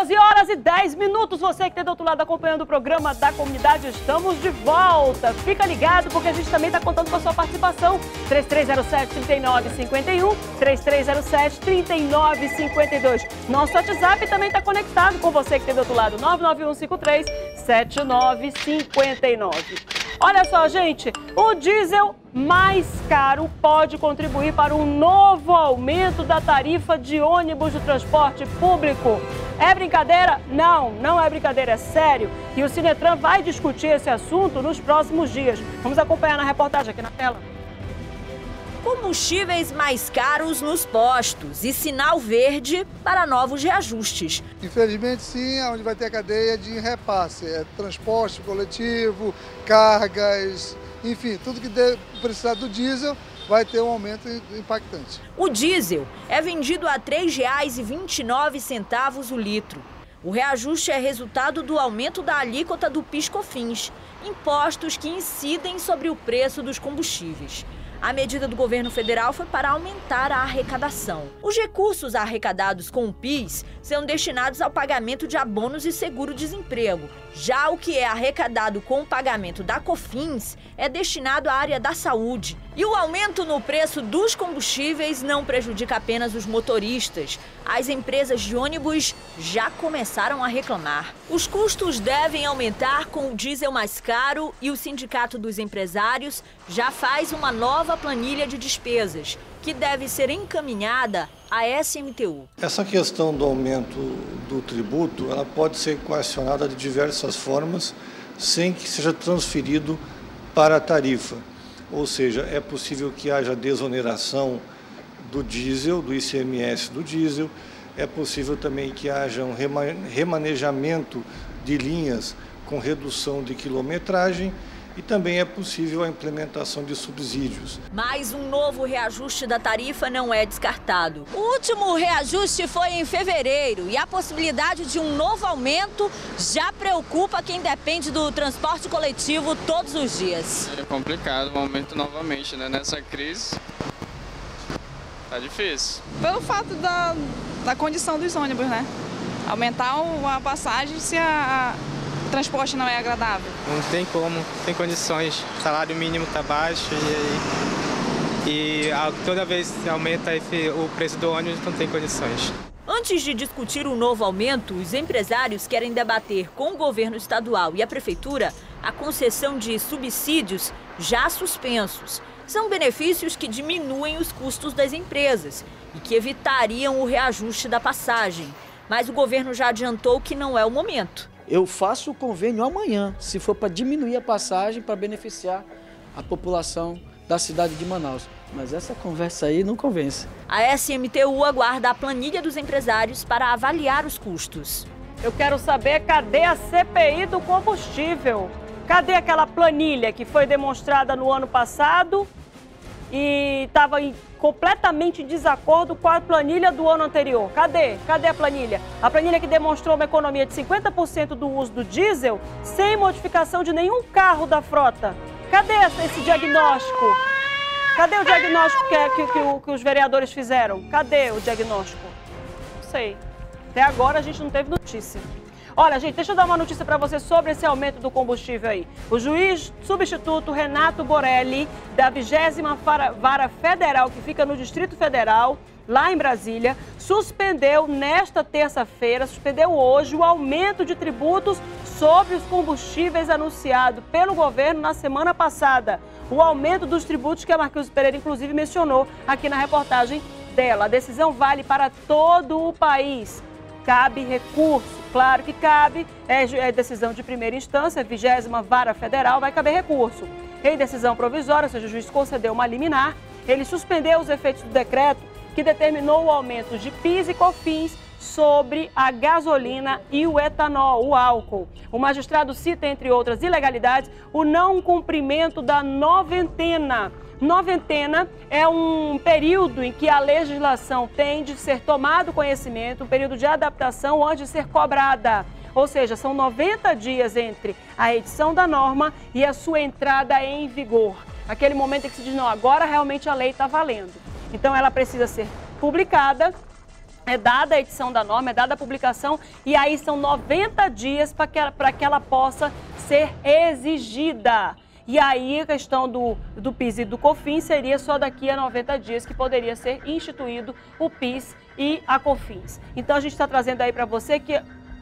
12 horas e 10 minutos. Você que está do outro lado acompanhando o programa da comunidade, estamos de volta. Fica ligado porque a gente também está contando com a sua participação. 3307-3951, 3307-3952. Nosso WhatsApp também está conectado com você que está do outro lado, 99153-7959. Olha só, gente, o diesel mais caro pode contribuir para um novo aumento da tarifa de ônibus de transporte público. É brincadeira? Não, não é brincadeira, é sério. E o Cinetran vai discutir esse assunto nos próximos dias. Vamos acompanhar na reportagem aqui na tela. Combustíveis mais caros nos postos e sinal verde para novos reajustes. Infelizmente, sim, é onde vai ter a cadeia de repasse. É transporte coletivo, cargas, enfim, tudo que precisar do diesel vai ter um aumento impactante. O diesel é vendido a R$ 3,29 o litro. O reajuste é resultado do aumento da alíquota do PIS/COFINS, impostos que incidem sobre o preço dos combustíveis. A medida do governo federal foi para aumentar a arrecadação. Os recursos arrecadados com o PIS são destinados ao pagamento de abonos e seguro-desemprego. Já o que é arrecadado com o pagamento da COFINS é destinado à área da saúde. E o aumento no preço dos combustíveis não prejudica apenas os motoristas. As empresas de ônibus já começaram a reclamar. Os custos devem aumentar com o diesel mais caro e o Sindicato dos Empresários já faz uma nova planilha de despesas, que deve ser encaminhada à SMTU. Essa questão do aumento do tributo, ela pode ser coacionada de diversas formas, sem que seja transferido para a tarifa. Ou seja, é possível que haja desoneração do diesel, do ICMS do diesel, é possível também que haja um remanejamento de linhas com redução de quilometragem e também é possível a implementação de subsídios. Mais um novo reajuste da tarifa não é descartado. O último reajuste foi em fevereiro e a possibilidade de um novo aumento já preocupa quem depende do transporte coletivo todos os dias. É complicado o aumento novamente, né? Nessa crise tá difícil. Pelo fato da, da condição dos ônibus, né? Aumentar a passagem se a transporte não é agradável? Não tem como, tem condições. O salário mínimo está baixo e, e, e toda vez que aumenta o preço do ônibus, não tem condições. Antes de discutir o um novo aumento, os empresários querem debater com o governo estadual e a prefeitura a concessão de subsídios já suspensos. São benefícios que diminuem os custos das empresas e que evitariam o reajuste da passagem. Mas o governo já adiantou que não é o momento eu faço o convênio amanhã, se for para diminuir a passagem, para beneficiar a população da cidade de Manaus. Mas essa conversa aí não convence. A SMTU aguarda a planilha dos empresários para avaliar os custos. Eu quero saber cadê a CPI do combustível? Cadê aquela planilha que foi demonstrada no ano passado e estava completamente em desacordo com a planilha do ano anterior. Cadê? Cadê a planilha? A planilha que demonstrou uma economia de 50% do uso do diesel sem modificação de nenhum carro da frota. Cadê esse diagnóstico? Cadê o diagnóstico que, é, que, que, que os vereadores fizeram? Cadê o diagnóstico? Não sei. Até agora a gente não teve notícia. Olha, gente, deixa eu dar uma notícia para você sobre esse aumento do combustível aí. O juiz substituto Renato Borelli, da 20 Vara Federal, que fica no Distrito Federal, lá em Brasília, suspendeu nesta terça-feira, suspendeu hoje o aumento de tributos sobre os combustíveis anunciado pelo governo na semana passada. O aumento dos tributos que a Marquinhos Pereira, inclusive, mencionou aqui na reportagem dela. A decisão vale para todo o país. Cabe recurso Claro que cabe, é, é decisão de primeira instância, vigésima vara federal, vai caber recurso. Em decisão provisória, ou seja, o juiz concedeu uma liminar, ele suspendeu os efeitos do decreto que determinou o aumento de PIS e COFINS sobre a gasolina e o etanol, o álcool. O magistrado cita, entre outras ilegalidades, o não cumprimento da noventena Noventena é um período em que a legislação tem de ser tomado conhecimento, um período de adaptação antes de ser cobrada. Ou seja, são 90 dias entre a edição da norma e a sua entrada em vigor. Aquele momento em que se diz, não, agora realmente a lei está valendo. Então ela precisa ser publicada é dada a edição da norma, é dada a publicação, e aí são 90 dias para que, que ela possa ser exigida. E aí a questão do, do PIS e do COFINS seria só daqui a 90 dias que poderia ser instituído o PIS e a COFINS. Então a gente está trazendo aí para você que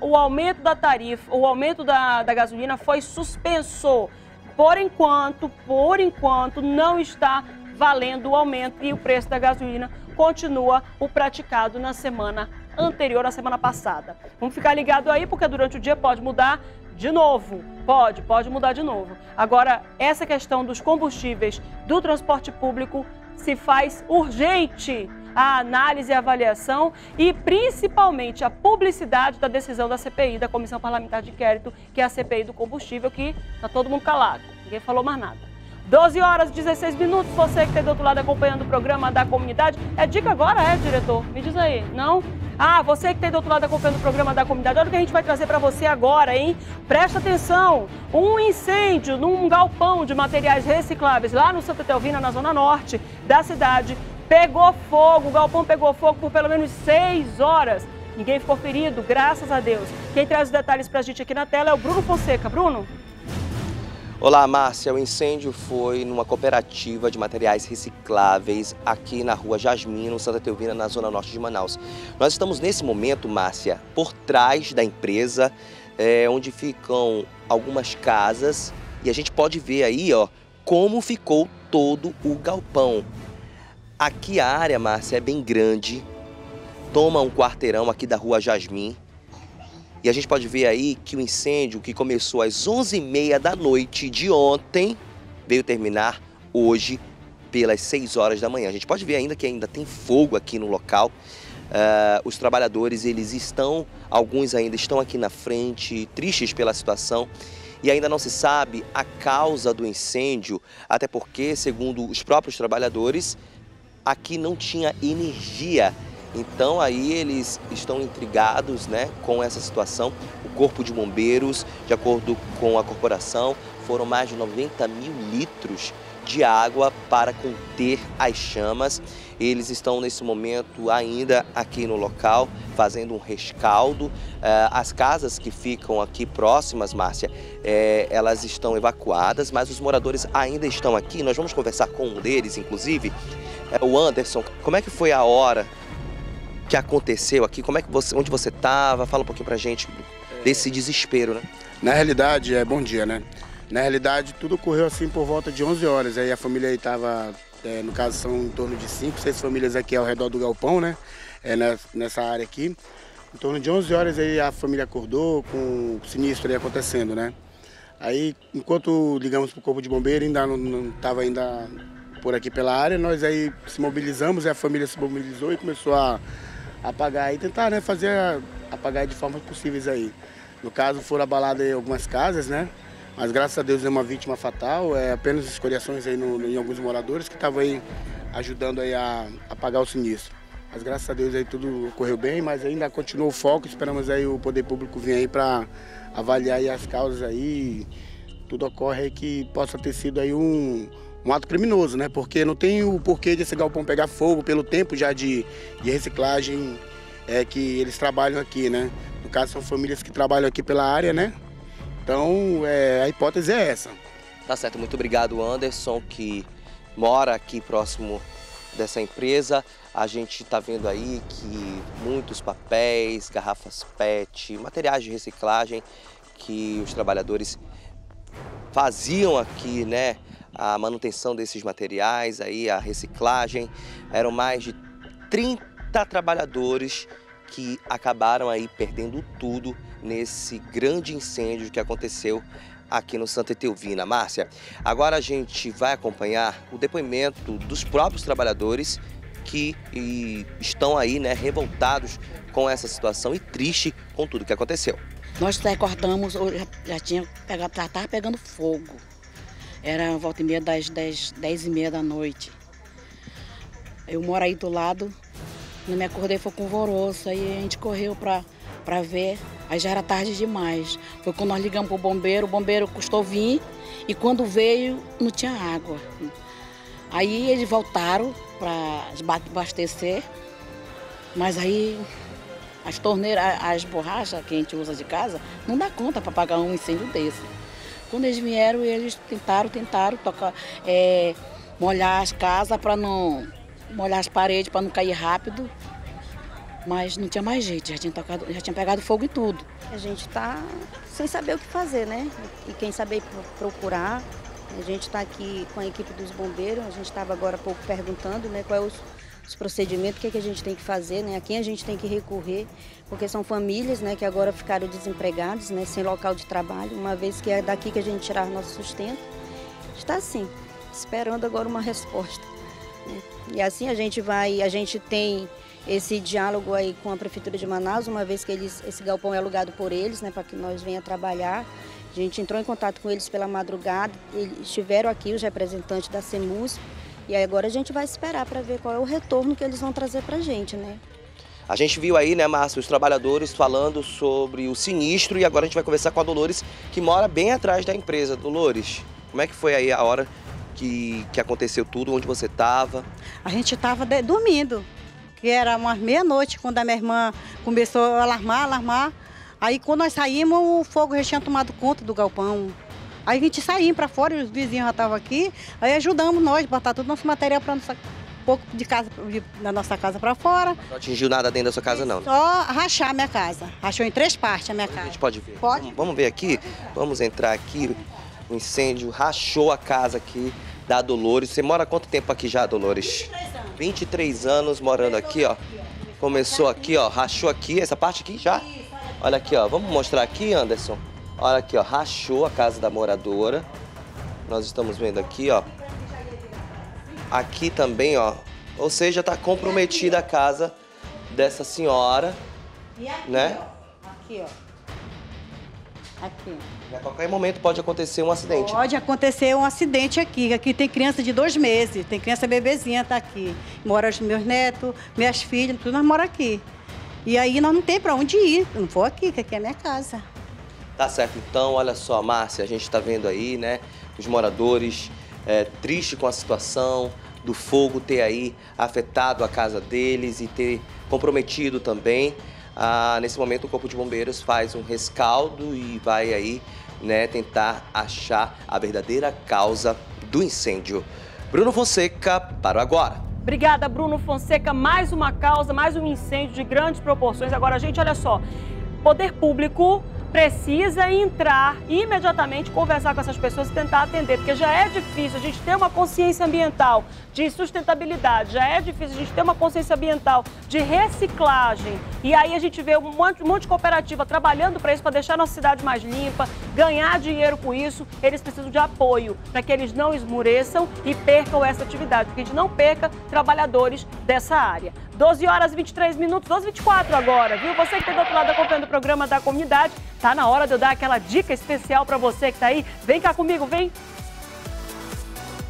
o aumento da tarifa, o aumento da, da gasolina foi suspenso. Por enquanto, por enquanto, não está valendo o aumento e o preço da gasolina continua o praticado na semana anterior, à semana passada. Vamos ficar ligado aí, porque durante o dia pode mudar de novo. Pode, pode mudar de novo. Agora, essa questão dos combustíveis do transporte público se faz urgente a análise e avaliação e principalmente a publicidade da decisão da CPI, da Comissão Parlamentar de Inquérito, que é a CPI do combustível, que está todo mundo calado, ninguém falou mais nada. 12 horas e 16 minutos, você que está do outro lado acompanhando o programa da comunidade. É dica agora, é, diretor? Me diz aí, não? Ah, você que está do outro lado acompanhando o programa da comunidade, olha o que a gente vai trazer para você agora, hein? Presta atenção! Um incêndio num galpão de materiais recicláveis lá no Santa Telvina, na zona norte da cidade, pegou fogo, o galpão pegou fogo por pelo menos seis horas. Ninguém ficou ferido, graças a Deus. Quem traz os detalhes para a gente aqui na tela é o Bruno Fonseca. Bruno? Olá, Márcia. O incêndio foi numa cooperativa de materiais recicláveis aqui na rua Jasmino, Santa Teovina, na zona norte de Manaus. Nós estamos nesse momento, Márcia, por trás da empresa, é, onde ficam algumas casas e a gente pode ver aí, ó, como ficou todo o galpão. Aqui a área, Márcia, é bem grande, toma um quarteirão aqui da rua Jasmim. E a gente pode ver aí que o incêndio que começou às 11h30 da noite de ontem veio terminar hoje pelas 6 horas da manhã. A gente pode ver ainda que ainda tem fogo aqui no local. Uh, os trabalhadores, eles estão, alguns ainda estão aqui na frente, tristes pela situação. E ainda não se sabe a causa do incêndio, até porque, segundo os próprios trabalhadores, aqui não tinha energia então aí eles estão intrigados né, com essa situação. O Corpo de Bombeiros, de acordo com a corporação, foram mais de 90 mil litros de água para conter as chamas. Eles estão nesse momento ainda aqui no local fazendo um rescaldo. Eh, as casas que ficam aqui próximas, Márcia, eh, elas estão evacuadas, mas os moradores ainda estão aqui. Nós vamos conversar com um deles, inclusive, é o Anderson. Como é que foi a hora que aconteceu aqui? Como é que você, onde você estava? Fala um pouquinho pra gente desse desespero, né? Na realidade, é bom dia, né? Na realidade, tudo ocorreu assim por volta de 11 horas. Aí a família estava, é, no caso, são em torno de 5, 6 famílias aqui ao redor do galpão, né? É, nessa área aqui. Em torno de 11 horas aí a família acordou com o sinistro aí acontecendo, né? Aí, enquanto ligamos para o corpo de bombeiro, ainda não estava ainda por aqui pela área, nós aí se mobilizamos, a família se mobilizou e começou a apagar e tentar né, fazer apagar de formas possíveis aí. No caso, foram abaladas algumas casas, né? Mas graças a Deus é uma vítima fatal, é apenas escoriações aí no, em alguns moradores que estavam aí ajudando aí a apagar o sinistro. Mas graças a Deus aí tudo ocorreu bem, mas ainda continua o foco, esperamos aí o poder público vir aí para avaliar aí as causas aí. Tudo ocorre aí que possa ter sido aí um, um ato criminoso, né? Porque não tem o porquê de esse galpão pegar fogo pelo tempo já de, de reciclagem é, que eles trabalham aqui, né? No caso, são famílias que trabalham aqui pela área, né? Então, é, a hipótese é essa. Tá certo, muito obrigado, Anderson, que mora aqui próximo dessa empresa. A gente está vendo aí que muitos papéis, garrafas PET, materiais de reciclagem que os trabalhadores faziam aqui, né? A manutenção desses materiais, aí a reciclagem. Eram mais de 30 trabalhadores que acabaram aí perdendo tudo nesse grande incêndio que aconteceu aqui no Santa Etelvina. Márcia, agora a gente vai acompanhar o depoimento dos próprios trabalhadores que estão aí, né, revoltados com essa situação e triste com tudo que aconteceu. Nós recordamos, já, já tinha já estava pegando fogo. Era volta e meia das 10, 10 e meia da noite. Eu moro aí do lado, não me acordei, foi com alvoroço, aí a gente correu para ver, aí já era tarde demais. Foi quando nós ligamos para o bombeiro, o bombeiro custou vir e quando veio não tinha água. Aí eles voltaram para abastecer Mas aí as torneiras, as borrachas que a gente usa de casa, não dá conta para pagar um incêndio desse. Quando eles vieram, eles tentaram, tentaram tocar, é, molhar as casas para não molhar as paredes para não cair rápido. Mas não tinha mais jeito, já tinha, tocado, já tinha pegado fogo em tudo. A gente está sem saber o que fazer, né? E quem saber procurar. A gente está aqui com a equipe dos bombeiros, a gente estava agora há pouco perguntando né, qual é os, os procedimentos, o que, é que a gente tem que fazer, né, a quem a gente tem que recorrer, porque são famílias né, que agora ficaram desempregadas, né, sem local de trabalho, uma vez que é daqui que a gente tirar nosso sustento. Está assim, esperando agora uma resposta. Né? E assim a gente vai, a gente tem esse diálogo aí com a Prefeitura de Manaus, uma vez que eles, esse galpão é alugado por eles, né, para que nós venha trabalhar. A gente entrou em contato com eles pela madrugada, eles estiveram aqui, os representantes da CEMUS, e agora a gente vai esperar para ver qual é o retorno que eles vão trazer para a gente, né? A gente viu aí, né, Márcio, os trabalhadores falando sobre o sinistro e agora a gente vai conversar com a Dolores, que mora bem atrás da empresa. Dolores, como é que foi aí a hora que, que aconteceu tudo, onde você estava? A gente estava dormindo, que era umas meia-noite, quando a minha irmã começou a alarmar, alarmar. Aí quando nós saímos, o fogo já tinha tomado conta do galpão. Aí a gente saímos para fora, os vizinhos já estavam aqui, aí ajudamos nós, botar todo o nosso material para nossa pouco de casa da nossa casa para fora. Não atingiu nada dentro da sua casa, não? Só rachar a minha casa. Rachou em três partes a minha casa. A gente pode ver? Pode. Vamos, vamos ver aqui? Vamos entrar aqui. O incêndio rachou a casa aqui da Dolores. Você mora quanto tempo aqui já, Dolores? 23 anos. 23 anos morando aqui, ó. Começou aqui, ó. Rachou aqui, essa parte aqui já? Olha aqui, ó. Vamos mostrar aqui, Anderson? Olha aqui, ó. Rachou a casa da moradora. Nós estamos vendo aqui, ó. Aqui também, ó. Ou seja, tá comprometida a casa dessa senhora, aqui, né? Ó. Aqui, ó. Aqui. E a qualquer momento pode acontecer um acidente. Pode acontecer um acidente aqui. Aqui tem criança de dois meses, tem criança bebezinha tá aqui. Mora os meus netos, minhas filhas, tudo nós moramos aqui. E aí nós não tem para onde ir. Eu não vou aqui, que aqui é minha casa. Tá certo. Então, olha só, Márcia, a gente está vendo aí, né, os moradores é, tristes com a situação do fogo ter aí afetado a casa deles e ter comprometido também. Ah, nesse momento, o Corpo de Bombeiros faz um rescaldo e vai aí, né, tentar achar a verdadeira causa do incêndio. Bruno Fonseca, para agora. Obrigada, Bruno Fonseca. Mais uma causa, mais um incêndio de grandes proporções. Agora, gente, olha só. Poder público precisa entrar imediatamente conversar com essas pessoas e tentar atender, porque já é difícil a gente ter uma consciência ambiental de sustentabilidade, já é difícil a gente ter uma consciência ambiental de reciclagem. E aí a gente vê um monte, um monte de cooperativa trabalhando para isso, para deixar nossa cidade mais limpa, ganhar dinheiro com isso. Eles precisam de apoio para que eles não esmureçam e percam essa atividade, porque a gente não perca trabalhadores dessa área. 12 horas e 23 minutos, 12 e 24 agora, viu? Você que está do outro lado acompanhando o programa da comunidade, tá na hora de eu dar aquela dica especial para você que está aí. Vem cá comigo, vem.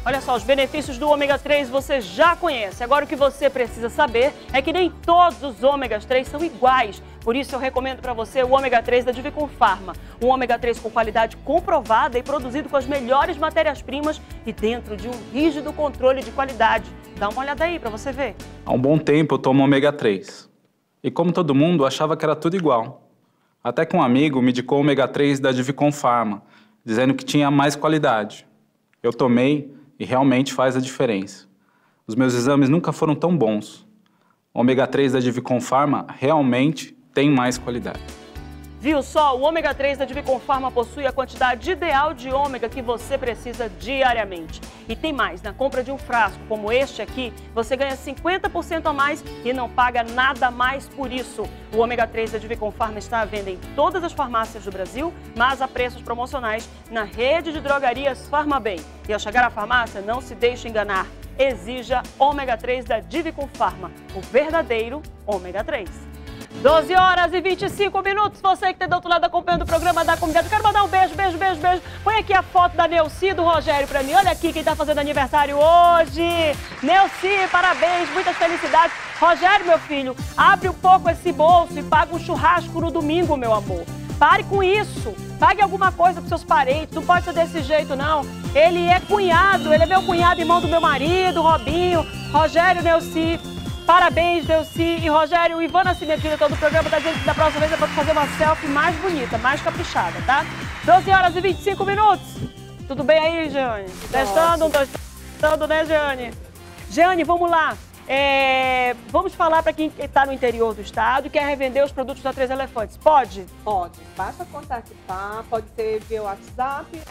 Olha só, os benefícios do ômega 3 você já conhece. Agora o que você precisa saber é que nem todos os ômegas 3 são iguais. Por isso eu recomendo para você o ômega 3 da Divicon Pharma. Um ômega 3 com qualidade comprovada e produzido com as melhores matérias-primas e dentro de um rígido controle de qualidade. Dá uma olhada aí para você ver. Há um bom tempo eu tomo ômega 3. E como todo mundo, achava que era tudo igual. Até que um amigo me indicou o ômega 3 da Divicon Pharma, dizendo que tinha mais qualidade. Eu tomei e realmente faz a diferença. Os meus exames nunca foram tão bons. O ômega 3 da Divicon Pharma realmente tem mais qualidade. Viu só? O ômega 3 da Divicon Pharma possui a quantidade ideal de ômega que você precisa diariamente. E tem mais, na compra de um frasco como este aqui, você ganha 50% a mais e não paga nada mais por isso. O ômega 3 da Divicon Pharma está à venda em todas as farmácias do Brasil, mas a preços promocionais na rede de drogarias Farmabem. E ao chegar à farmácia, não se deixe enganar. Exija ômega 3 da Divicon Pharma, o verdadeiro ômega 3. 12 horas e 25 minutos. Você que está do outro lado acompanhando o programa da comunidade. Quero mandar um beijo, beijo, beijo, beijo. Põe aqui a foto da Neuci do Rogério para mim. Olha aqui quem está fazendo aniversário hoje. Neuci, parabéns, muitas felicidades. Rogério, meu filho, abre um pouco esse bolso e paga um churrasco no domingo, meu amor. Pare com isso. Pague alguma coisa para seus parentes. Não pode ser desse jeito, não. Ele é cunhado, ele é meu cunhado, irmão do meu marido, Robinho. Rogério, Neuci, Parabéns, Delci e Rogério. O Ivan Nascimento, diretor do programa, dizendo que da próxima vez eu vou fazer uma selfie mais bonita, mais caprichada, tá? 12 horas e 25 minutos. Tudo bem aí, Jeane? Testando, testando, né, Jeane? Jeane, vamos lá. É, vamos falar para quem está no interior do estado e quer revender os produtos da Três Elefantes. Pode? Pode. Basta contactar, pode ser via WhatsApp.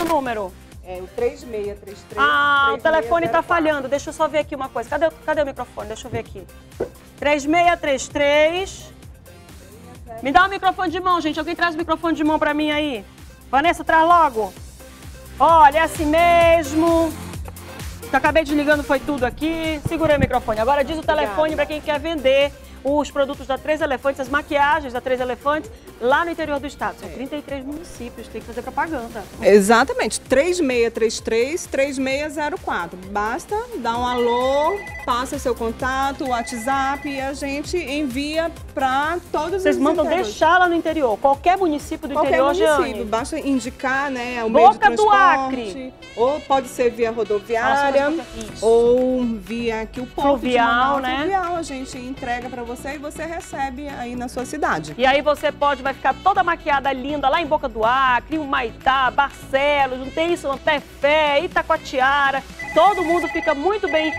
O número? É o 3633. Ah, o telefone está falhando. Deixa eu só ver aqui uma coisa. Cadê, cadê o microfone? Deixa eu ver aqui. 3633. Me dá o microfone de mão, gente. Alguém traz o microfone de mão para mim aí. Vanessa, traz logo. Olha, é assim mesmo. Acabei desligando foi tudo aqui. Segurei o microfone. Agora diz o telefone para quem quer vender os produtos da Três Elefantes, as maquiagens da Três Elefantes, lá no interior do estado. São 33 municípios, tem que fazer propaganda. Exatamente, 3633-3604. Basta dar um alô, passa seu contato, WhatsApp e a gente envia para todos Vocês os mandam interiores. deixar lá no interior, qualquer município do Qualquer interior, município, Jeane. basta indicar né, o meio de Boca do transporte, Acre. Ou pode ser via rodoviária, ou via aqui o porto de Fluvial, Manaus, né? Fluvial, a gente entrega para você e você recebe aí na sua cidade. E aí você pode, vai ficar toda maquiada linda lá em Boca do Acre, Humaitá, Barcelos, não tem isso, Antefé, Itacoatiara. Todo mundo fica muito bem,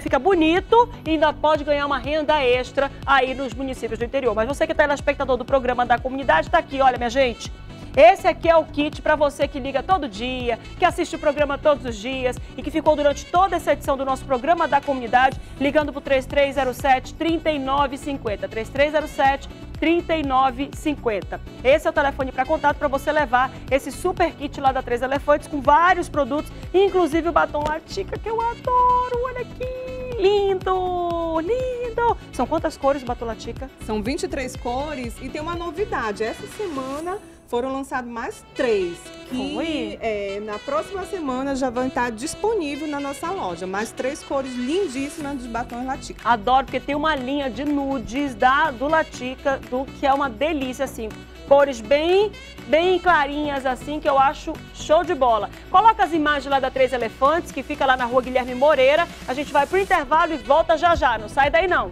fica bonito e ainda pode ganhar uma renda extra aí nos municípios do interior. Mas você que é telespectador do programa da comunidade, tá aqui, olha, minha gente. Esse aqui é o kit para você que liga todo dia, que assiste o programa todos os dias e que ficou durante toda essa edição do nosso programa da comunidade, ligando para o 3307 3950. 3307 3950. Esse é o telefone para contato para você levar esse super kit lá da Três Elefantes com vários produtos, inclusive o batom Latica que eu adoro. Olha aqui, lindo, lindo. São quantas cores o batom Latica? São 23 cores e tem uma novidade. Essa semana foram lançados mais três. Que é, na próxima semana já vão estar disponível na nossa loja. Mais três cores lindíssimas de batom Latica. Adoro, porque tem uma linha de nudes da, do Latica, do, que é uma delícia, assim. Cores bem, bem clarinhas, assim, que eu acho show de bola. Coloca as imagens lá da Três Elefantes, que fica lá na rua Guilherme Moreira. A gente vai pro intervalo e volta já já. Não sai daí, não.